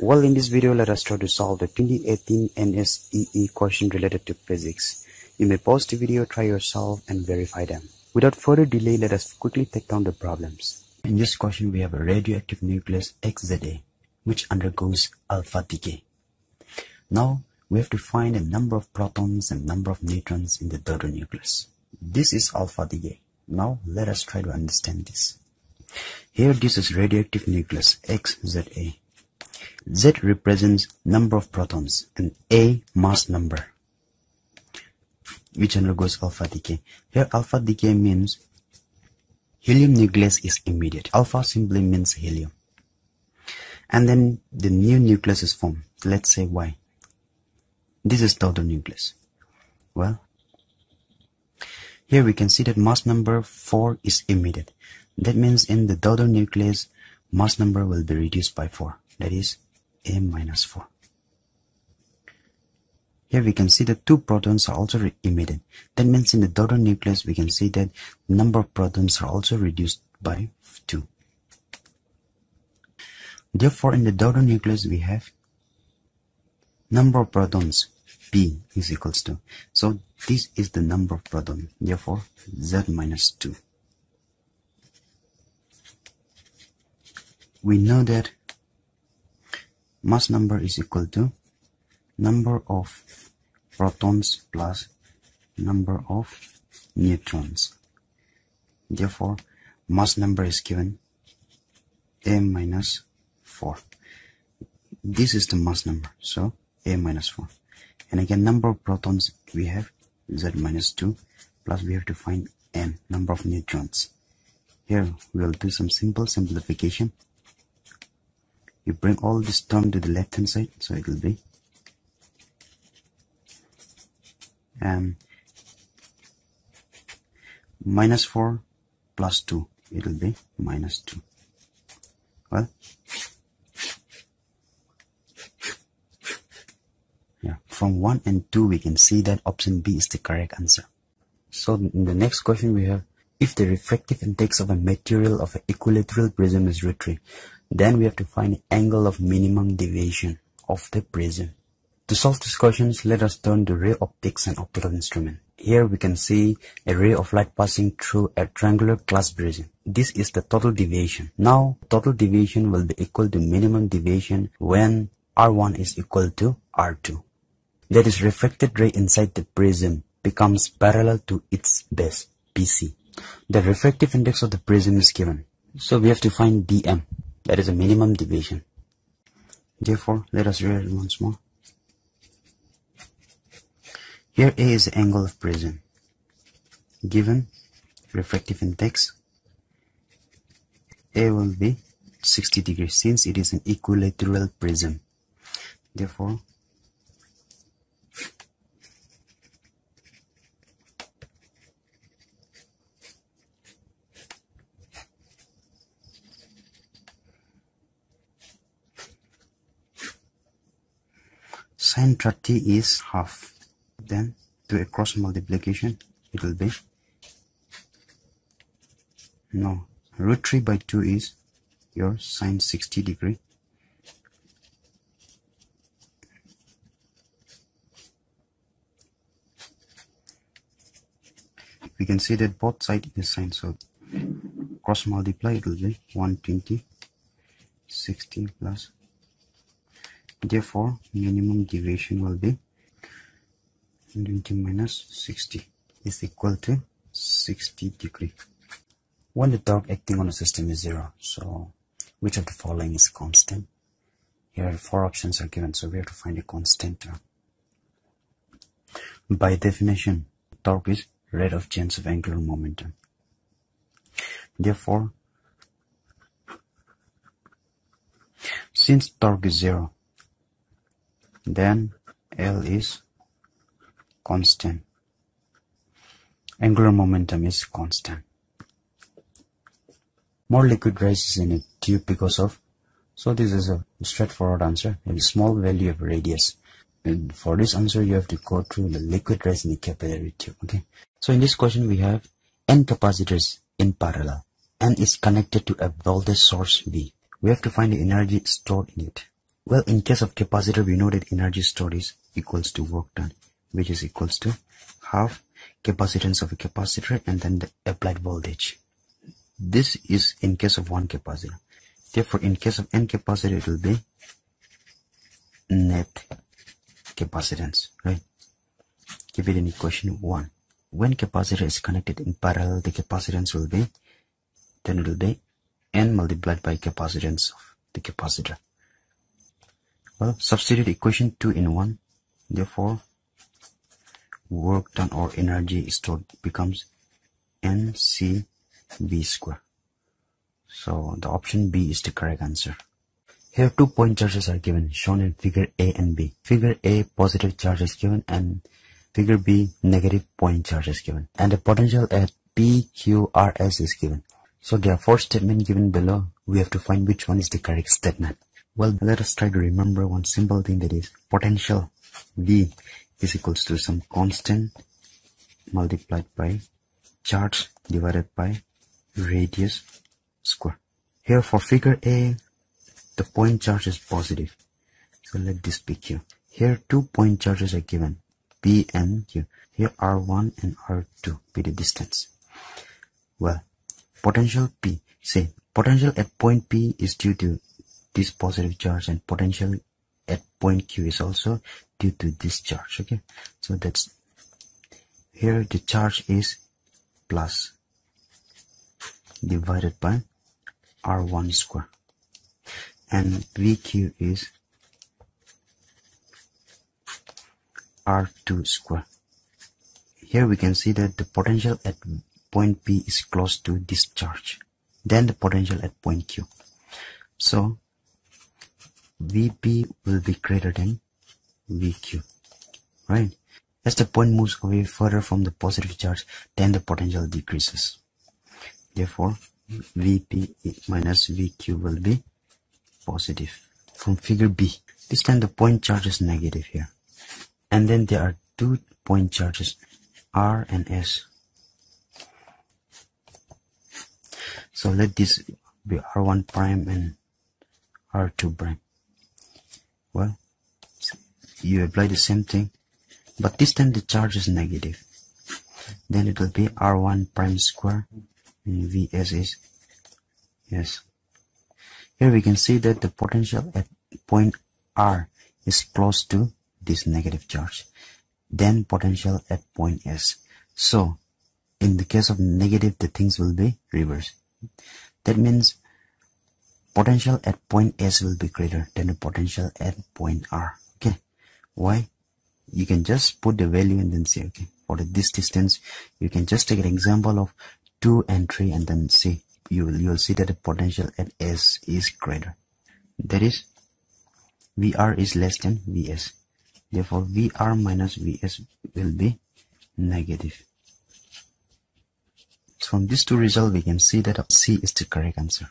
Well, in this video, let us try to solve the 2018 NSEE question related to physics. You may pause the video, try yourself, and verify them. Without further delay, let us quickly take down the problems. In this question, we have a radioactive nucleus XZA, which undergoes alpha decay. Now, we have to find a number of protons and number of neutrons in the daughter nucleus. This is alpha decay. Now, let us try to understand this. Here, this is radioactive nucleus XZA. Z represents number of protons and A mass number which undergoes alpha decay. Here alpha decay means helium nucleus is immediate. Alpha simply means helium. And then the new nucleus is formed. Let's say Y. This is daughter nucleus. Well, here we can see that mass number 4 is immediate. That means in the daughter nucleus, mass number will be reduced by 4. That is a minus 4. Here we can see that two protons are also emitted. That means in the daughter nucleus we can see that number of protons are also reduced by 2. Therefore in the daughter nucleus we have number of protons P is equals to. So this is the number of protons. Therefore Z minus 2. We know that mass number is equal to number of protons plus number of neutrons. Therefore, mass number is given A minus 4. This is the mass number, so A minus 4. And again, number of protons we have Z minus 2 plus we have to find N, number of neutrons. Here, we will do some simple simplification you bring all this term to the left hand side so it will be. Um, minus 4 plus 2 it will be minus 2 well yeah from 1 and 2 we can see that option B is the correct answer. So in the next question we have if the refractive index of a material of an equilateral prism is 3 then we have to find angle of minimum deviation of the prism. To solve these questions, let us turn to ray optics and optical instrument. Here we can see a ray of light passing through a triangular glass prism. This is the total deviation. Now, total deviation will be equal to minimum deviation when R1 is equal to R2. That is refracted ray inside the prism becomes parallel to its base, BC. The refractive index of the prism is given. So we have to find dm. That is a minimum deviation. Therefore, let us read it once more. Here A is the angle of prism. Given refractive index, A will be 60 degrees since it is an equilateral prism. Therefore, sine 30 is half then do a cross multiplication it will be no root 3 by 2 is your sine 60 degree. We can see that both sides is sine so cross multiply it will be 120 60 plus Therefore, minimum deviation will be 20 minus 60 is equal to 60 degree. When the torque acting on a system is zero, so which of the following is constant? Here four options are given, so we have to find a constant term. By definition, torque is rate of change of angular momentum. Therefore, since torque is zero, then L is constant. Angular momentum is constant. More liquid rises in a tube because of, so this is a straightforward answer, a small value of radius. And for this answer, you have to go through the liquid rise in the capillary tube, okay? So in this question, we have N capacitors in parallel. N is connected to a voltage source V. We have to find the energy stored in it. Well, in case of capacitor, we know that energy stored is equals to work done, which is equals to half capacitance of a capacitor and then the applied voltage. This is in case of one capacitor. Therefore, in case of n capacitor, it will be net capacitance, right? Give it in equation 1. When capacitor is connected in parallel, the capacitance will be, then it will be n multiplied by capacitance of the capacitor. Well, substitute equation 2 in 1. Therefore, work done or energy stored becomes ncv square. So the option B is the correct answer. Here two point charges are given shown in figure A and B. Figure A positive charge is given and figure B negative point charge is given. And the potential at PQRS is given. So there are four statements given below. We have to find which one is the correct statement. Well, let us try to remember one simple thing that is potential V is equals to some constant multiplied by charge divided by radius square. Here for figure A, the point charge is positive. So let this be Q. Here two point charges are given, P and Q. Here R1 and R2 be the distance. Well, potential P, say potential at point P is due to this positive charge and potential at point Q is also due to this charge okay? So that's here the charge is plus divided by R1 square. And VQ is R2 square. Here we can see that the potential at point P is close to this charge. Then the potential at point Q. So Vp will be greater than Vq, right? As the point moves away further from the positive charge, then the potential decreases. Therefore, Vp minus Vq will be positive. From figure B, this time the point charge is negative here. And then there are two point charges, R and S. So let this be R1 prime and R2 prime well you apply the same thing but this time the charge is negative. Then it will be r1 prime square and vs is yes. Here we can see that the potential at point r is close to this negative charge then potential at point s. So in the case of negative the things will be reversed. That means potential at point S will be greater than the potential at point R. Okay. Why? You can just put the value and then say, okay, for this distance, you can just take an example of 2 and 3 and then see. You will, you will see that the potential at S is greater. That is, VR is less than VS. Therefore, VR minus VS will be negative. So from these two results, we can see that C is the correct answer.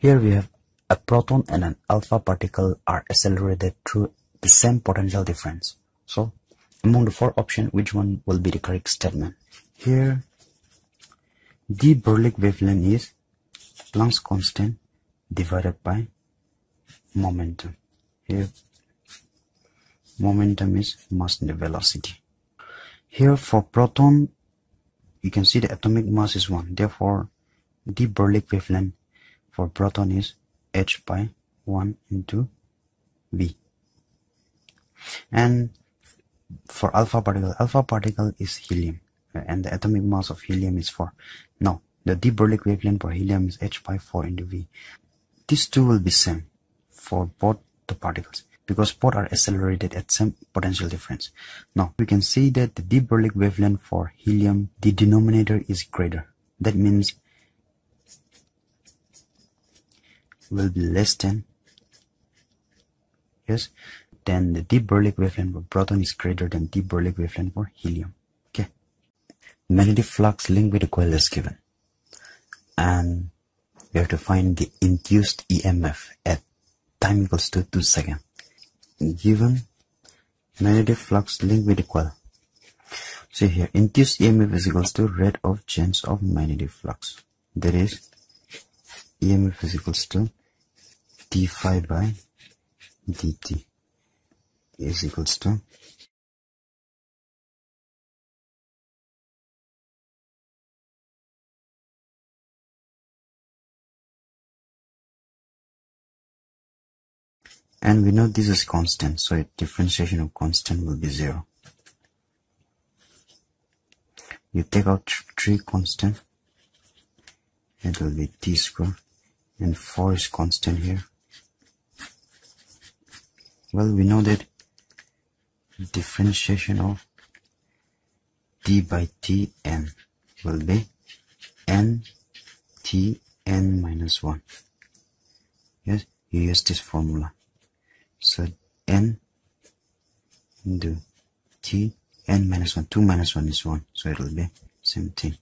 Here we have a proton and an alpha particle are accelerated through the same potential difference. So, among the four options, which one will be the correct statement? Here, the de Broglie wavelength is Planck's constant divided by momentum. Here, momentum is mass and velocity. Here, for proton, you can see the atomic mass is 1. Therefore, the de Broglie wavelength for proton is h by 1 into v. And for alpha particle alpha particle is helium uh, and the atomic mass of helium is 4 now the de Broglie wavelength for helium is h by 4 into v. These two will be same for both the particles because both are accelerated at same potential difference. Now we can see that the de Broglie wavelength for helium the denominator is greater. That means will be less than yes then the de Broglie wavelength for proton is greater than de Broglie wavelength for helium okay? Magnetic flux linked with the coil is given. And we have to find the induced EMF at time equals to 2 seconds. Given magnetic flux linked with the coil. See here induced EMF is equals to rate of change of magnetic flux. That is EMF is equals to d phi by dt is equals to. And we know this is constant so differentiation of constant will be zero. You take out three constant it will be t square and 4 is constant here well we know that differentiation of d by t n. Will be n t n minus 1 yes you use this formula. So n into t n minus 1 2 minus 1 is 1 so it will be same thing.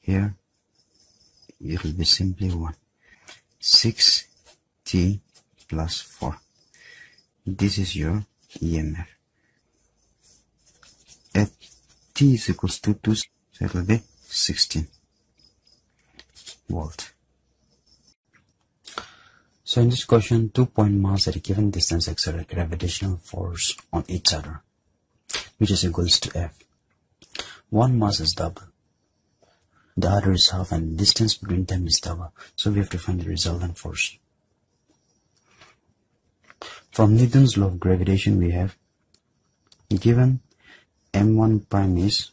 Here it will be simply 1 6t plus 4 this is your EMF at t is equals to 2 so it will be 16 volt. So in this question two point mass at a given distance exert a gravitational force on each other which is equals to F. One mass is double. The other is half and the distance between them is double. So we have to find the resultant force from Newton's law of gravitation we have given m1 prime is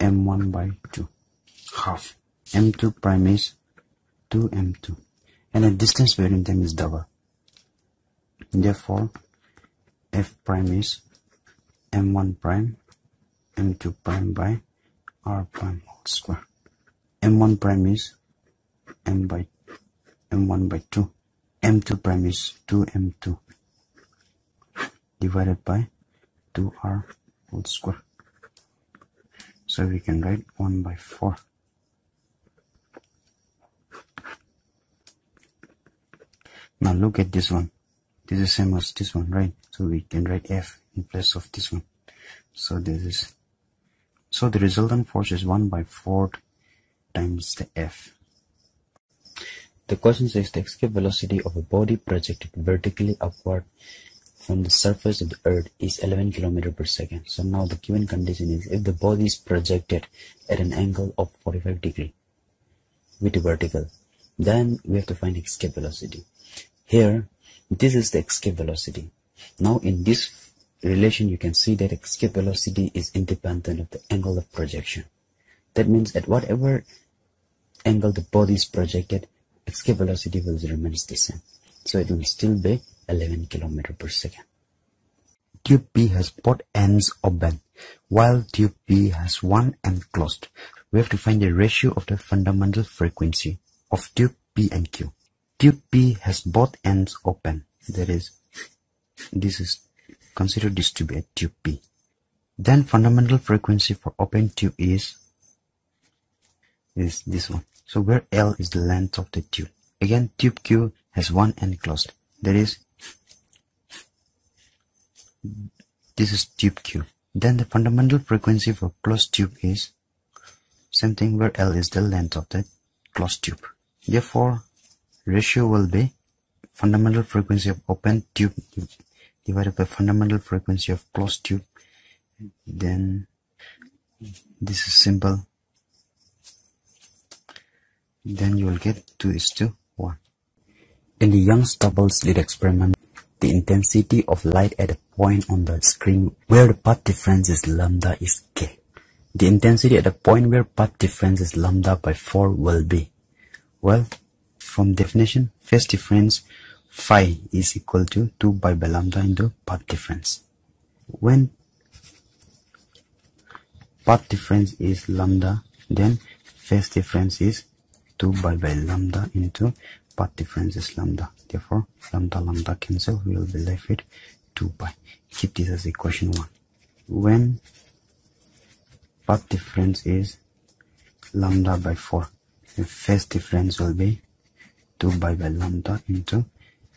m1 by 2 half. m2 prime is 2m2 and the distance between them is double. Therefore f prime is m1 prime m2 prime by r prime whole square. m1 prime is m by m1 by 2 m2 prime is 2m2 divided by 2r whole square. So we can write 1 by 4 now look at this one. This is same as this one right? So we can write f in place of this one. So this is so the resultant force is 1 by 4 times the f. The question says the escape velocity of a body projected vertically upward from the surface of the earth is 11 km per second. So now the given condition is if the body is projected at an angle of 45 degree with the vertical, then we have to find escape velocity. Here, this is the escape velocity. Now in this relation, you can see that escape velocity is independent of the angle of projection. That means at whatever angle the body is projected, escape velocity will remain the same. So it will still be 11 km per second. Tube P has both ends open, while tube P has one end closed. We have to find the ratio of the fundamental frequency of tube P and Q. Tube P has both ends open. That is, this is consider this to be a tube P. Then fundamental frequency for open tube is is this one. So where L is the length of the tube. Again, tube Q has one end closed. That is, this is tube Q. Then the fundamental frequency for closed tube is same thing where L is the length of the closed tube. Therefore, ratio will be fundamental frequency of open tube divided by fundamental frequency of closed tube. Then this is simple then you will get 2 is to 1. In the Young's double experiment, the intensity of light at a point on the screen where the path difference is lambda is k. The intensity at a point where path difference is lambda by 4 will be, well, from definition, phase difference phi is equal to 2 pi by lambda into path difference. When path difference is lambda, then phase difference is 2 pi by lambda into path difference is lambda. Therefore, lambda lambda cancel. We will be left with 2 pi. Keep this as equation 1. When path difference is lambda by 4, the phase difference will be 2 pi by lambda into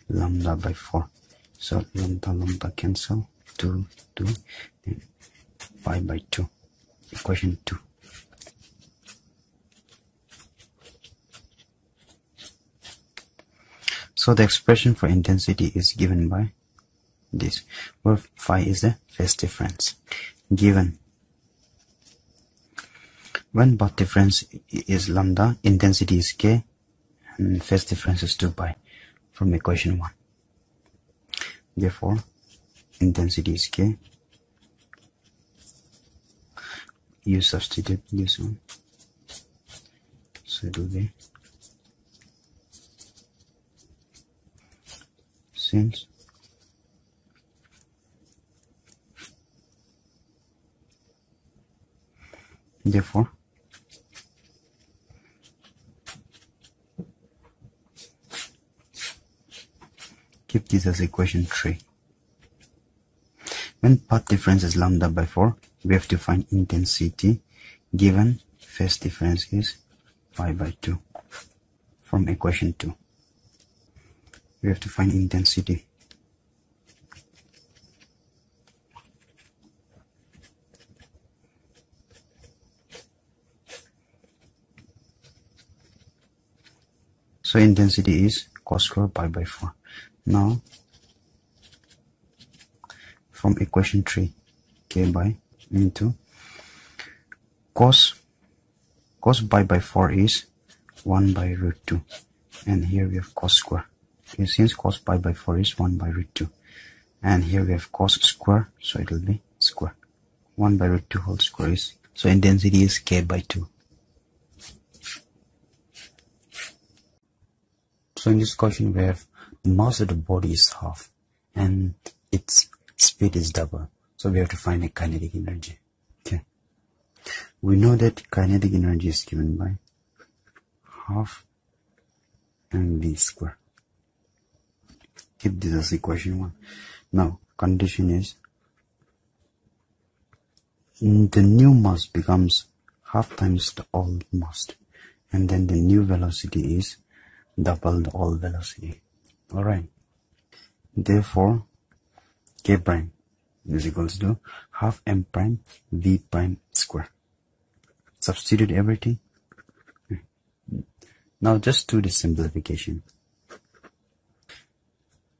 lambda by 4. So lambda lambda cancel 2 2 pi by 2. Equation 2. So the expression for intensity is given by this. Where phi is the phase difference given. When path difference is lambda intensity is k and phase difference is 2 pi from equation 1 therefore intensity is k. You substitute this one. So it will be since therefore? Keep this as equation 3 when path difference is lambda by 4 we have to find intensity given. Phase difference is pi by 2 from equation 2 we have to find intensity. So intensity is cos square pi by 4 now from equation 3 k by into cos cos pi by 4 is 1 by root 2 and here we have cos square since cos pi by 4 is 1 by root 2 and here we have cos square so it will be square 1 by root 2 whole square is so intensity is k by 2 so in this question we have the mass of the body is half and its speed is double so we have to find a kinetic energy. Okay. We know that kinetic energy is given by half mv square. Keep this as equation 1. Now, condition is mm, the new mass becomes half times the old mass and then the new velocity is double the old velocity. Alright. Therefore, k prime is equals to half m prime v prime square. Substitute everything. Hmm. Now just do the simplification.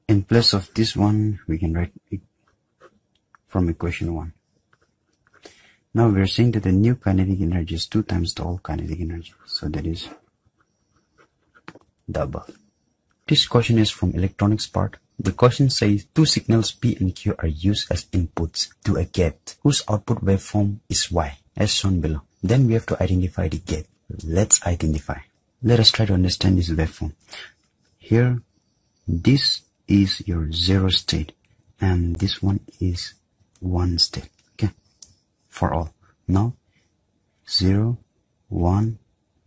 In place of this one, we can write it from equation 1. Now we are saying that the new kinetic energy is 2 times the old kinetic energy. So that is double. This question is from electronics part. The question says two signals P and Q are used as inputs to a gate whose output waveform is Y as shown below. Then we have to identify the gate. Let's identify. Let us try to understand this waveform. Here, this is your zero state and this one is one state. Okay, for all. Now, zero, one,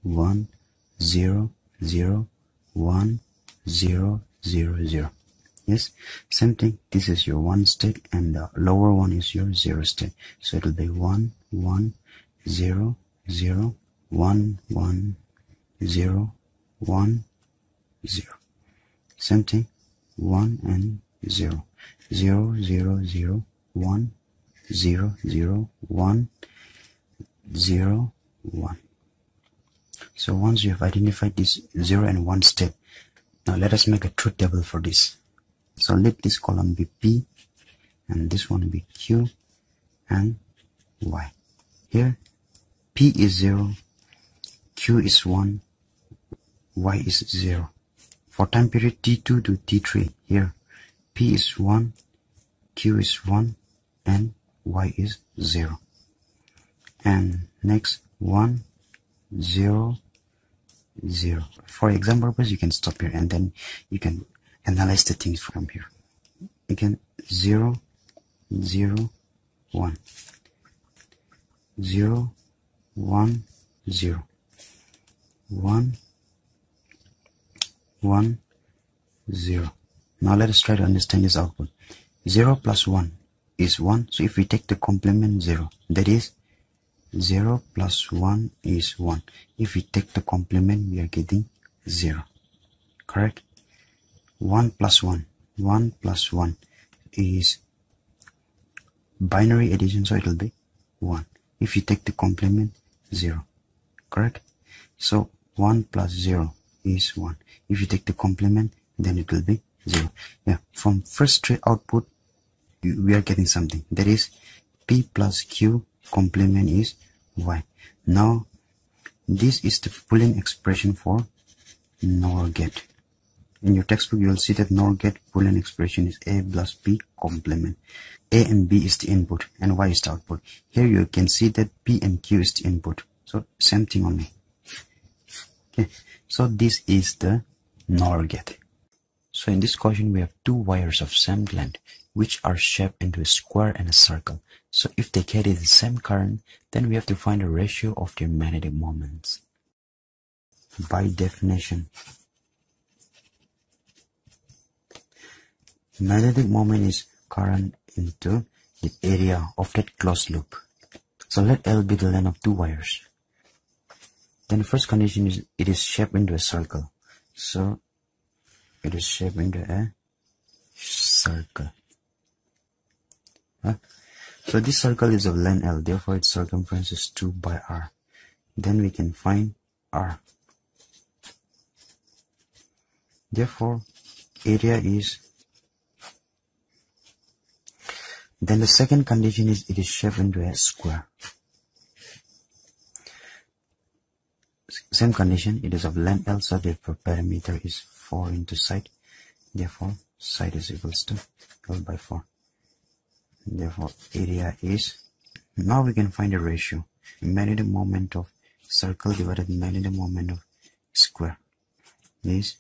one, zero, zero, one, zero, zero, zero. Yes? Same thing. This is your one state and the lower one is your zero state. So it will be one one zero zero one one zero one zero. Same thing one and zero zero zero zero one zero zero one zero one so once you have identified this zero and one step now let us make a truth table for this so let this column be P and this one be Q and Y. Here P is 0, Q is 1, Y is 0. For time period T2 to T3 here P is 1, Q is 1 and Y is 0. And next 1, 0, 0. For example purpose you can stop here and then you can analyze the things from here again 0 0 1 0 1 0 1 1 0 now let us try to understand this output. 0 plus 1 is 1 so if we take the complement 0 that is 0 plus 1 is 1 if we take the complement we are getting 0 correct? 1 plus 1 1 plus 1 is binary addition so it will be 1 if you take the complement 0 correct? So 1 plus 0 is 1 if you take the complement then it will be 0 yeah from first three output we are getting something. That is P plus Q complement is Y. Now, this is the Boolean expression for NOR gate In your textbook, you will see that NOR gate Boolean expression is A plus B complement. A and B is the input and Y is the output. Here you can see that P and Q is the input. So same thing only. Okay. So this is the NOR gate. So in this question, we have two wires of same length, which are shaped into a square and a circle. So if they carry the same current, then we have to find the ratio of their magnetic moments. By definition, magnetic moment is current into the area of that closed loop. So let L be the length of two wires. Then the first condition is it is shaped into a circle. So it is shaped into a circle. Huh? So this circle is of length L, therefore its circumference is 2 by R. Then we can find R. Therefore, area is then the second condition is it is shaped into a square. Same condition, it is of length L, so therefore perimeter is 4 into side. Therefore, side is equals to L by 4. Therefore, area is, now we can find a ratio. Magnetic moment of circle divided magnetic moment of square is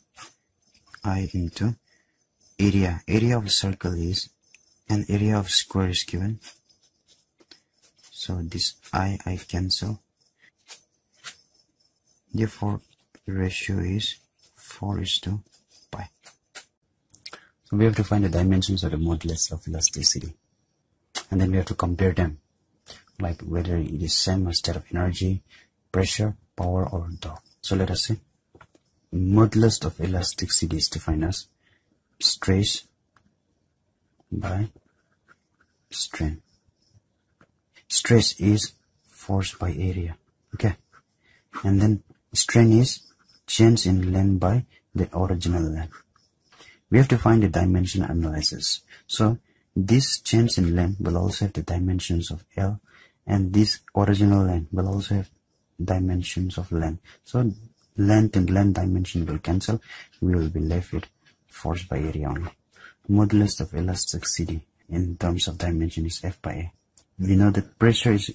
I into area. Area of circle is, and area of square is given. So this I, I cancel Therefore, the ratio is 4 is to pi. So we have to find the dimensions of the modulus of elasticity. And then we have to compare them, like whether it is same state of energy, pressure, power, or torque. So let us see. Modulus of elasticity is defined as stress by strain. Stress is force by area. Okay. And then strain is change in length by the original length. We have to find the dimension analysis. So this change in length will also have the dimensions of L and this original length will also have dimensions of length. So length and length dimension will cancel. We will be left with force by area only. Modulus of elasticity in terms of dimension is F by A. We know that pressure is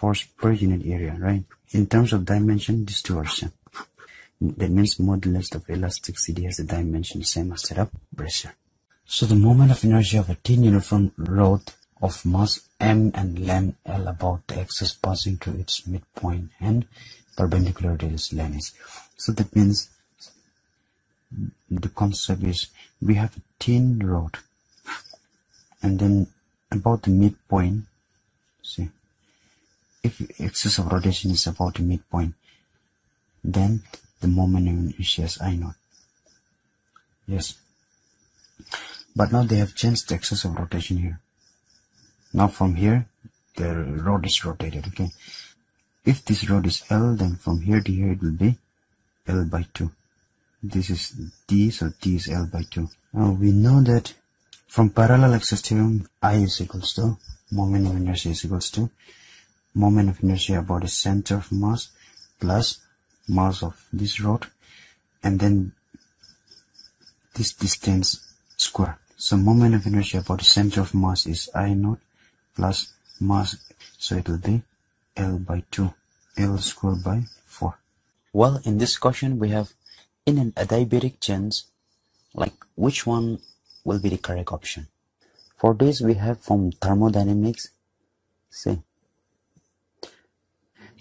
force per unit area, right? In terms of dimension, same. That means modulus of elasticity has a dimension same as of pressure. So the moment of inertia of a thin uniform rod of mass m and length l about the axis passing through its midpoint and perpendicular to its length. So that means the concept is we have a thin rod and then about the midpoint see if axis of rotation is about the midpoint, then the moment of inertia is I naught. Yes. But now they have changed the axis of rotation here. Now from here, the rod is rotated, okay? If this rod is L, then from here to here it will be L by 2. This is D, so D is L by 2. Now we know that from parallel axis theorem, I is equals to moment of inertia is equals to moment of inertia about the center of mass plus mass of this rod and then this distance square. So moment of inertia about the center of mass is I naught plus mass so it will be L by 2 L squared by 4. Well in this question we have in an adiabatic chance like which one will be the correct option. For this we have from thermodynamics see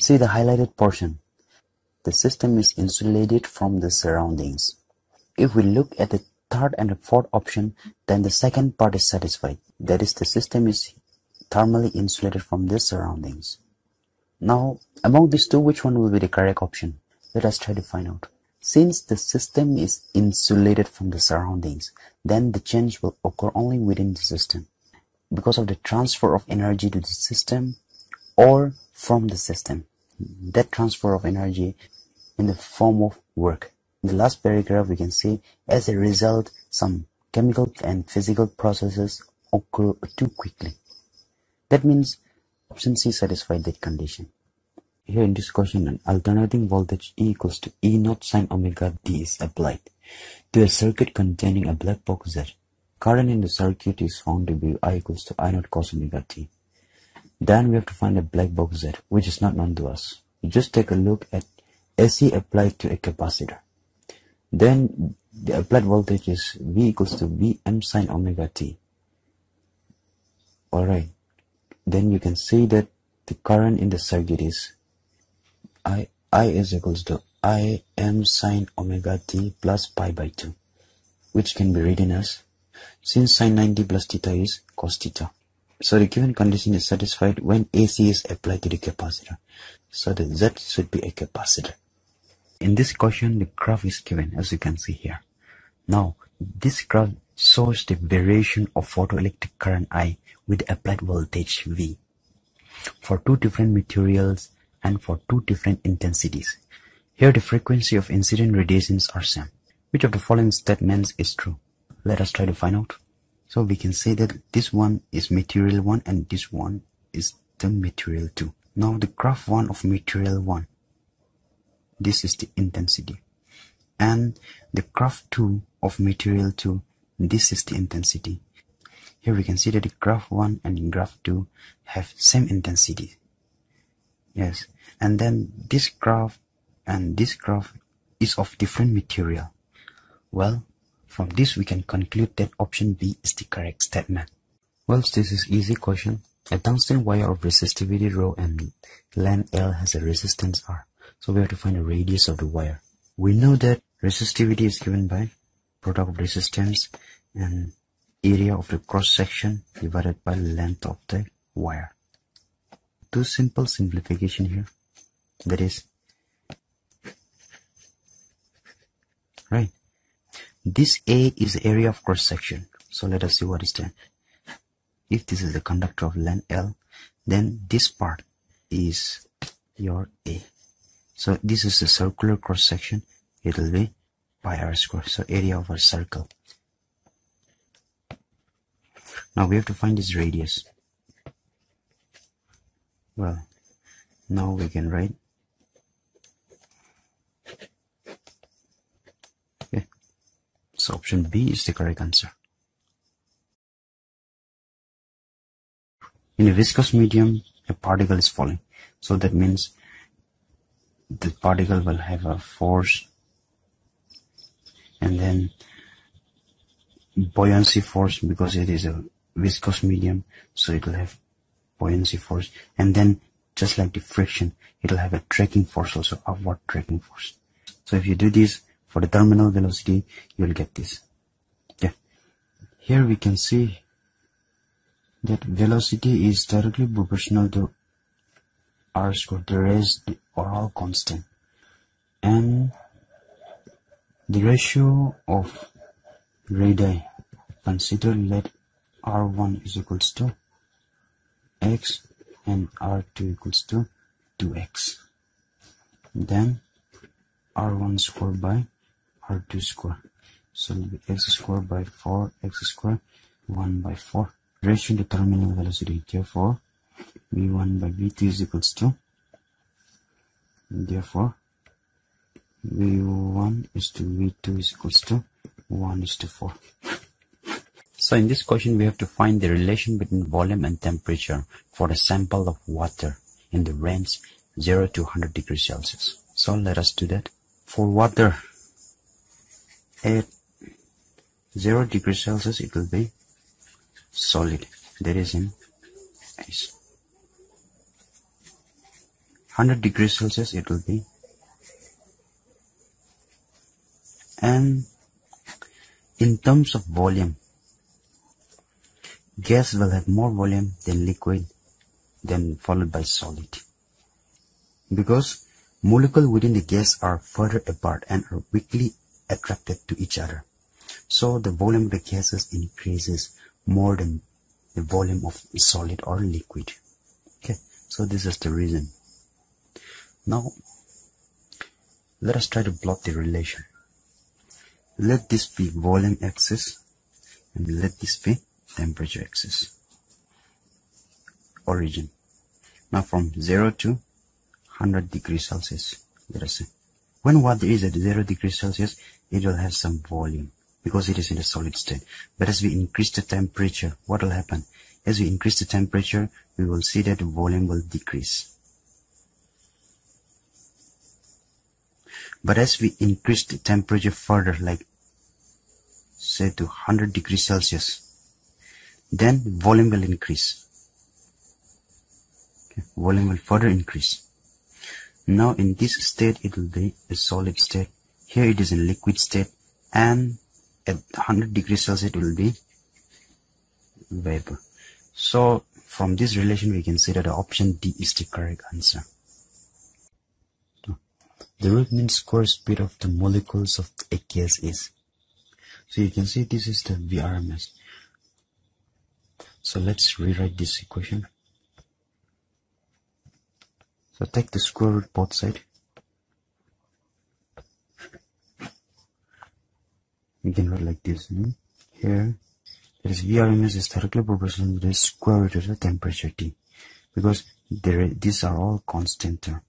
See the highlighted portion. The system is insulated from the surroundings. If we look at the third and the fourth option, then the second part is satisfied. That is, the system is thermally insulated from the surroundings. Now, among these two, which one will be the correct option? Let us try to find out. Since the system is insulated from the surroundings, then the change will occur only within the system. Because of the transfer of energy to the system or from the system that transfer of energy in the form of work. In the last paragraph, we can see as a result, some chemical and physical processes occur too quickly. That means option C satisfied that condition. Here in this question, an alternating voltage E equals to E naught sine omega t is applied to a circuit containing a black box Z. Current in the circuit is found to be I equals to I naught cos omega t. Then we have to find a black box Z, which is not known to us. We just take a look at AC applied to a capacitor. Then the applied voltage is V equals to Vm sine omega t. Alright, then you can see that the current in the circuit is I, I is equals to I m sine omega t plus pi by 2, which can be written as since sine 90 plus theta is cos theta. So the given condition is satisfied when AC is applied to the capacitor. So the Z should be a capacitor. In this question, the graph is given as you can see here. Now, this graph shows the variation of photoelectric current I with applied voltage V for two different materials and for two different intensities. Here the frequency of incident radiations are same. Which of the following statements is true? Let us try to find out. So we can say that this one is material 1 and this one is the material 2. Now the graph 1 of material 1, this is the intensity. And the graph 2 of material 2, this is the intensity. Here we can see that the graph 1 and graph 2 have same intensity. Yes, and then this graph and this graph is of different material. Well, from this we can conclude that option B is the correct statement. Well, this is easy question. A tungsten wire of resistivity rho and length L has a resistance R. So we have to find the radius of the wire. We know that resistivity is given by product of resistance and area of the cross section divided by length of the wire. Two simple simplification here. That is right this A is the area of cross section. So let us see what is done. If this is the conductor of length L, then this part is your A. So this is a circular cross section. It will be pi r square. So area of a circle. Now we have to find its radius. Well, now we can write So option B is the correct answer. In a viscous medium, a particle is falling. So that means the particle will have a force and then buoyancy force because it is a viscous medium so it will have buoyancy force and then just like the friction it will have a dragging force also upward dragging force so if you do this for the terminal velocity you will get this. Yeah. Here we can see that velocity is directly proportional to r squared the rest are all constant. And the ratio of radii consider let r1 is equals to x and r2 equals to 2x then r1 squared by r2 square. So it'll be x square by 4, x square, 1 by 4. Ratio to terminal velocity. Therefore, v1 by v2 is equals to, therefore, v1 is to v2 is equals to 1 is to 4. So in this question, we have to find the relation between volume and temperature for a sample of water in the range 0 to 100 degrees Celsius. So let us do that. For water, at 0 degrees Celsius it will be solid. That is in ice. 100 degrees Celsius it will be and in terms of volume gas will have more volume than liquid then followed by solid. Because molecules within the gas are further apart and are weakly attracted to each other. So the volume of the gases increases more than the volume of solid or liquid. Okay, so this is the reason. Now, let us try to plot the relation. Let this be volume axis and let this be temperature axis origin now from 0 to 100 degrees celsius let us see when water is at 0 degrees celsius it will have some volume because it is in a solid state. But as we increase the temperature what will happen? As we increase the temperature we will see that the volume will decrease. But as we increase the temperature further like say to 100 degrees celsius then volume will increase. Okay. volume will further increase now in this state it will be a solid state. Here it is in liquid state. And at 100 degrees celsius it will be vapor. So from this relation we can say that the option D is the correct answer. The root mean square speed of the molecules of a gas is so you can see this is the VRMS so let's rewrite this equation so take the square root both side. You can write like this hmm? here. That is VRMS is directly proportional to the square root of the temperature T because there these are all constant term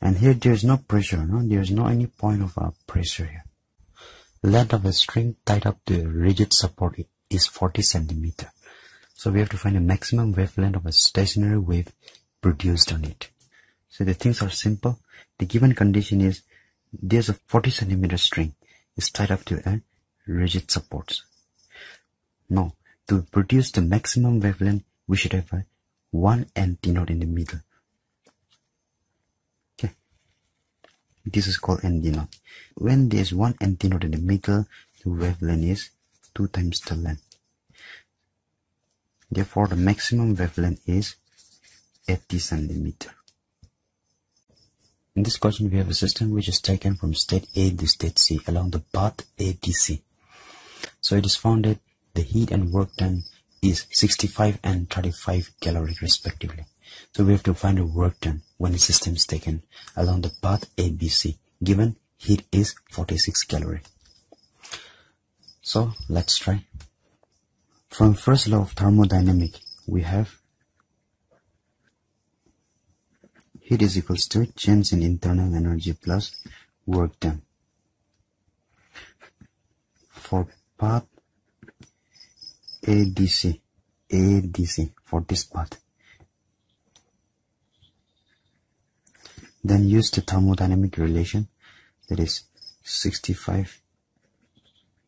and here there is no pressure no? There is no any point of uh, pressure here. Length of a string tied up to a rigid support is 40 centimeter. So we have to find the maximum wavelength of a stationary wave produced on it so the things are simple the given condition is there's a 40 centimeter string is tied up to a rigid support Now, to produce the maximum wavelength we should have a one antinode in the middle Okay. This is called antinode. When there's one antinode in the middle, the wavelength is 2 times the length. Therefore, the maximum wavelength is 80 centimeter. In this question, we have a system which is taken from state A to state C along the path ABC. So it is found that the heat and work done is 65 and 35 calorie respectively. So we have to find the work done when the system is taken along the path ABC given heat is 46 calorie. So let's try. From first law of thermodynamic we have heat is equals to change in internal energy plus work done. For path ADC, ADC for this path. Then use the thermodynamic relation that is 65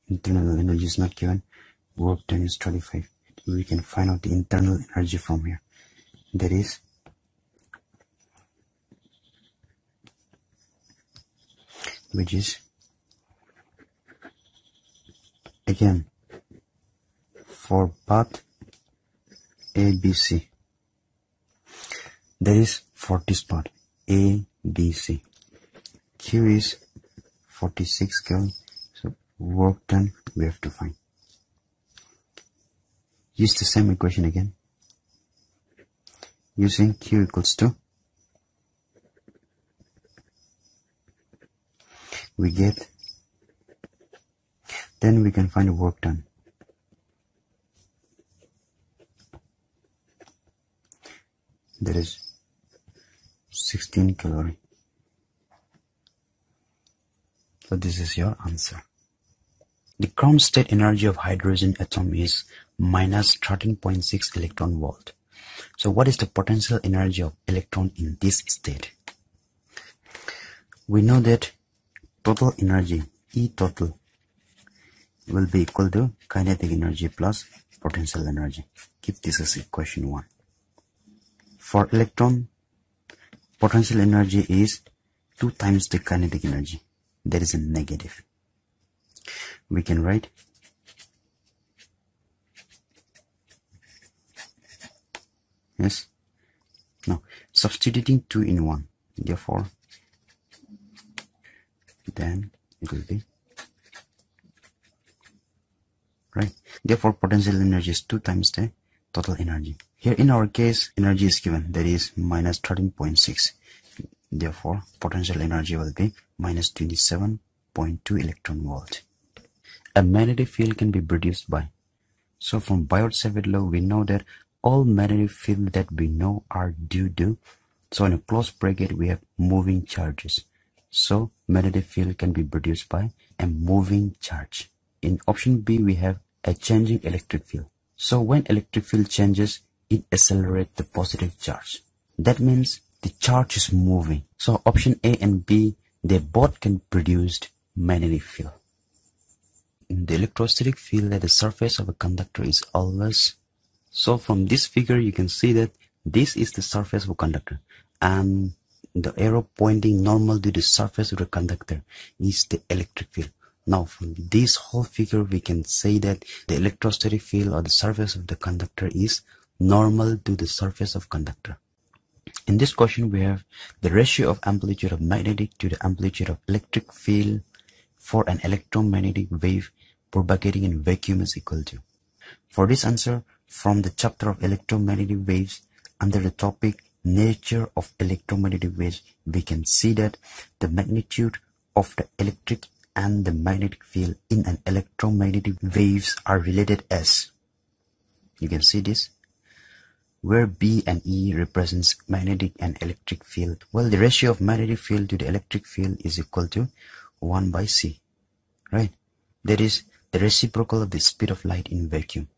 internal energy is not given work done is 25 we can find out the internal energy from here. That is which is again for path ABC that is for this part a, B, C. Q is 46 Kelvin. So work done we have to find. Use the same equation again. Using Q equals to we get then we can find the work done. That is 16 calorie. So this is your answer. The ground state energy of hydrogen atom is minus 13.6 electron volt. So what is the potential energy of electron in this state? We know that total energy E total will be equal to kinetic energy plus potential energy. Keep this as equation 1. For electron, potential energy is 2 times the kinetic energy. That is a negative. We can write yes? Now substituting 2 in 1 therefore then it will be right therefore potential energy is 2 times the total energy here in our case, energy is given, that is minus 13.6. Therefore, potential energy will be minus 27.2 electron volt. A magnetic field can be produced by. So from Biot-Savart law, we know that all magnetic field that we know are due to. So in a closed bracket, we have moving charges. So magnetic field can be produced by a moving charge. In option B, we have a changing electric field. So when electric field changes, it accelerates the positive charge. That means the charge is moving. So option A and B, they both can produce magnetic field. In the electrostatic field at the surface of a conductor is always so from this figure you can see that this is the surface of a conductor and the arrow pointing normal to the surface of the conductor is the electric field now from this whole figure we can say that the electrostatic field or the surface of the conductor is normal to the surface of conductor in this question we have the ratio of amplitude of magnetic to the amplitude of electric field for an electromagnetic wave propagating in vacuum is equal to. For this answer, from the chapter of electromagnetic waves, under the topic nature of electromagnetic waves, we can see that the magnitude of the electric and the magnetic field in an electromagnetic waves are related as. You can see this where B and E represents magnetic and electric field. Well, the ratio of magnetic field to the electric field is equal to 1 by C, right? That is the reciprocal of the speed of light in vacuum.